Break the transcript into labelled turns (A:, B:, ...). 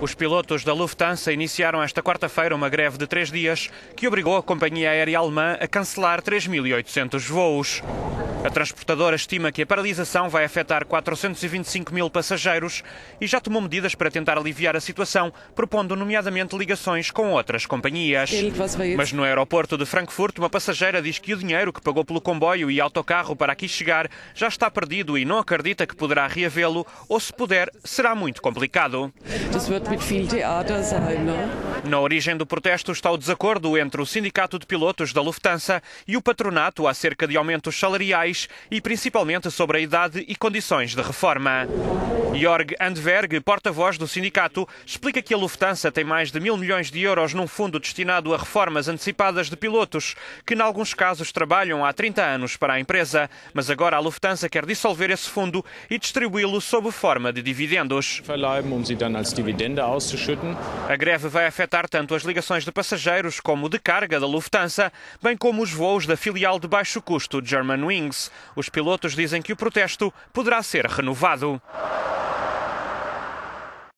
A: Os pilotos da Lufthansa iniciaram esta quarta-feira uma greve de três dias que obrigou a companhia aérea alemã a cancelar 3.800 voos. A transportadora estima que a paralisação vai afetar 425 mil passageiros e já tomou medidas para tentar aliviar a situação, propondo nomeadamente ligações com outras companhias. Mas no aeroporto de Frankfurt, uma passageira diz que o dinheiro que pagou pelo comboio e autocarro para aqui chegar já está perdido e não acredita que poderá reavê-lo ou, se puder, será muito complicado. Na origem do protesto está o desacordo entre o Sindicato de Pilotos da Lufthansa e o patronato acerca de aumentos salariais e principalmente sobre a idade e condições de reforma. Jorg Andberg, porta-voz do sindicato, explica que a Lufthansa tem mais de mil milhões de euros num fundo destinado a reformas antecipadas de pilotos, que em alguns casos trabalham há 30 anos para a empresa, mas agora a Lufthansa quer dissolver esse fundo e distribuí-lo sob forma de dividendos. A greve vai afetar tanto as ligações de passageiros como de carga da Lufthansa, bem como os voos da filial de baixo custo Germanwings. Os pilotos dizem que o protesto poderá ser renovado.